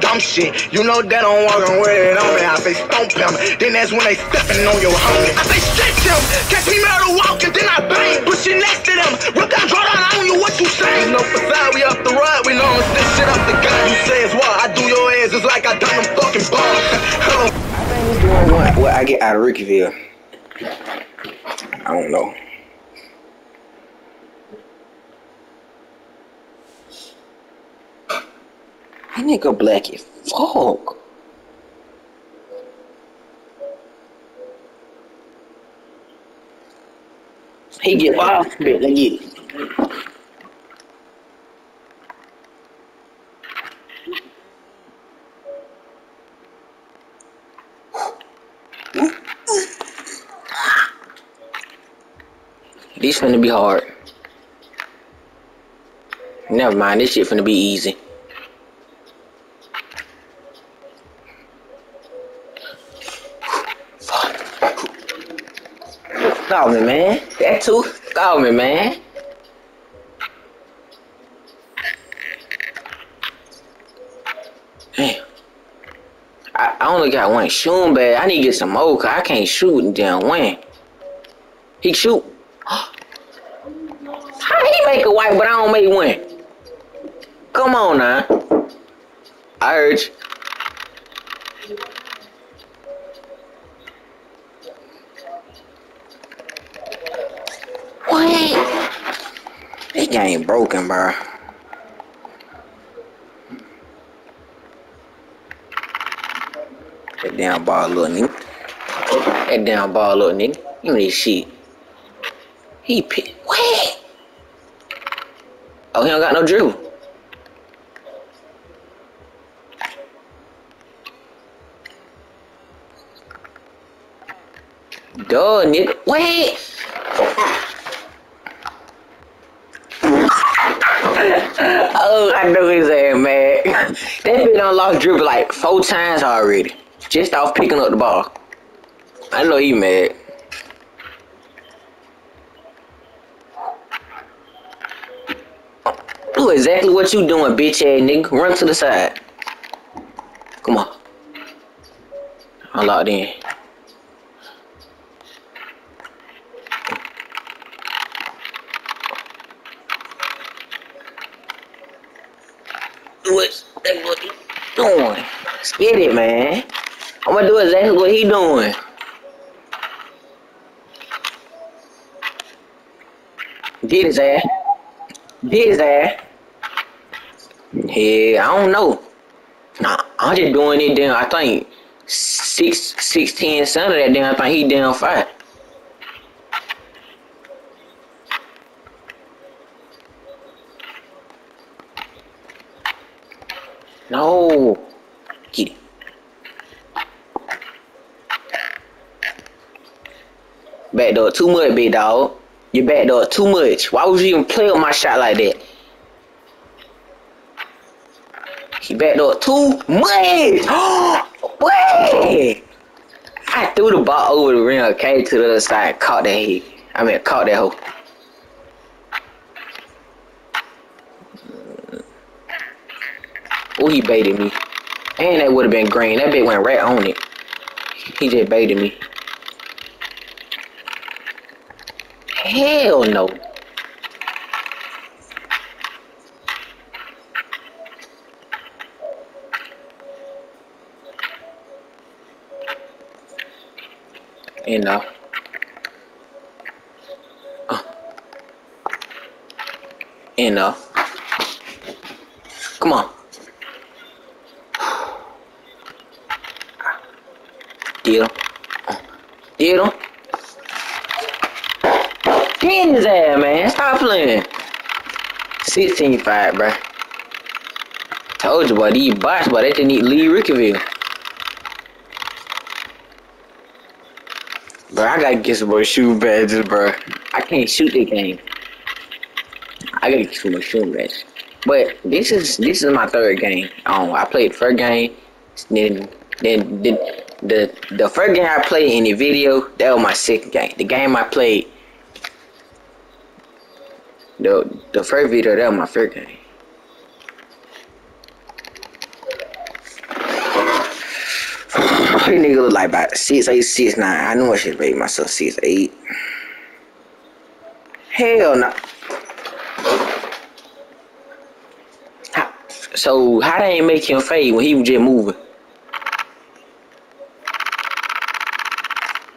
dumb shit. You know that I'm walking with it on me. I say stomp him. Then that's when they stepping on your homie. I say stretch him. Catch me murder walking, then I bang. Push it next to them. Rip that draw down on you, what you saying? No facade, we up the ride. We know it's this shit up the gun. You say it's what? I do your ass just like I done them fucking bombs. I think he's doing what, what I get out of Rookieville. I don't know. That nigga black as fuck. He get off bit, let get. This finna be hard. Never mind, this shit finna be easy. Call me, man. That too. Call me, man. Damn. I, I only got one shooting bag. I need to get some more cause I can't shoot and damn win. He shoot. How he make a white but I don't make one? Come on now. I heard What? This game broken, bro. That damn ball, little nigga. That damn ball, little nigga. Me this shit. He pick. What? Oh, he don't got no dribble. Duh, nigga. Wait. Oh, I know his ass, man. that bitch done lost dribble like four times already. Just off picking up the ball. I know he mad. Do exactly what you doing, bitch ass nigga. Run to the side. Come on. I'm locked in. What that what he doing? Let's get it, man. I'm gonna do exactly what he doing. Get his ass. Get his ass. Yeah, I don't know. Nah, I'm just doing it down. I think six, six, ten, son of that down. I think he down five. No. Get it. Backdoor too much, big dog. You backdoor too much. Why would you even play with my shot like that? He backdoor too much. Wait. I threw the ball over the rim, came to the other side, caught that hit. I mean, caught that hoe. He baited me. And that would have been green. That bit went right on it. He just baited me. Hell no. Enough. Uh. Enough. Come on. Get him. Get. Get his ass, man. Stop playing. 16-5, bruh. Told you, boy. These bots, boy, they just need Lee Rookieville. Bro, I gotta get some more shooting badges, bro. I can't shoot the game. I gotta get some more shooting badges. But this is this is my third game. Um, I played first game, then then then the first game I played in the video that was my second game. The game I played the the first video that was my first game. this nigga look like about six eight, six nine. I know I should rate myself six eight. Hell no. So how they ain't make him fade when he was just moving?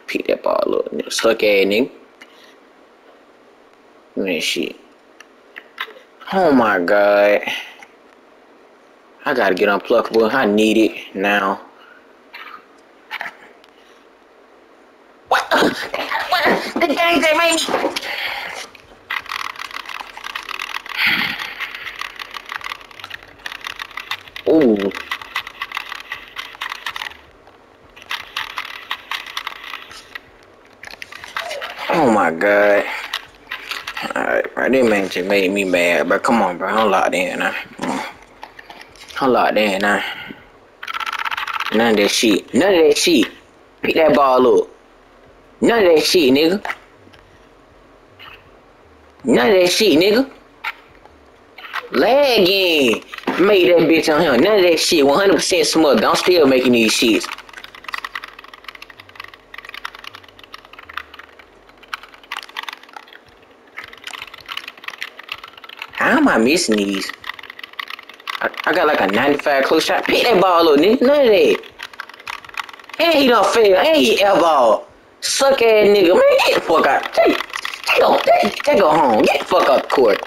Pick that ass nigga. Man, shit. Oh my god. I gotta get unpluckable. I need it now. What? what? The game they made me. Ooh. Oh my god. Alright, bro. This man just made me mad, bro. Come on, bro. I'm locked in now. Mm. I'm locked in now. None of that shit. None of that shit. Pick that ball up. None of that shit, nigga. None of that shit, nigga. Lagging. Made that bitch on him. None of that shit. 100% smug. I'm still making these shits. How am I missing these? I, I got like a 95 close shot. Pick that ball up, nigga. None of that. And he don't fail. And he airball. Suck ass nigga. Man, get the fuck out. Take, take, go, take, take go home. Get the fuck the court.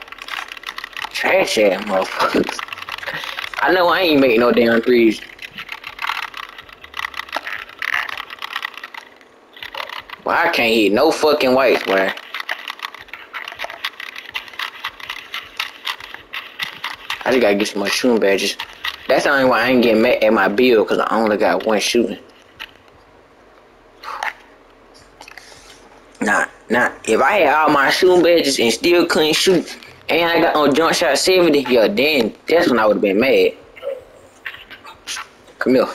Trash ass motherfuckers. I know I ain't making no damn threes. Well, I can't hit no fucking whites, boy. I just gotta get some more shooting badges. That's the only why I ain't getting mad at my bill, because I only got one shooting. Nah, nah. If I had all my shooting badges and still couldn't shoot, and I got on jump shot 70, yeah, then that's when I would have been mad. Come here.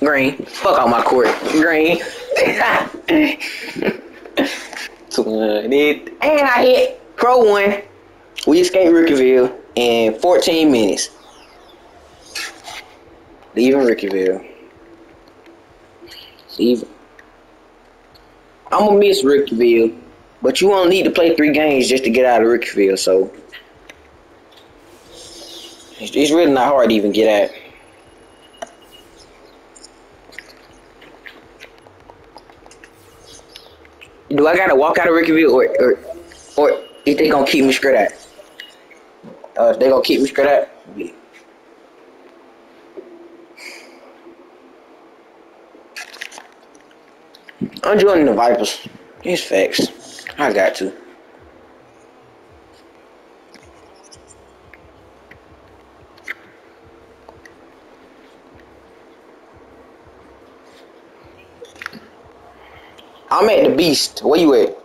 Green. Fuck out my court. Green. Twenty. And I hit Pro 1. We escaped Rookieville in 14 minutes. Leaving Rookieville. Leaving. I'm gonna miss Rookieville, but you won't need to play three games just to get out of Rookieville, so it's really not hard to even get out. Do I gotta walk out of Rookieville or or or if they gonna keep me straight out? Uh, they gonna keep me straight? Yeah. I'm joining the Vipers. It's facts. I got to. I'm at the Beast. Where you at?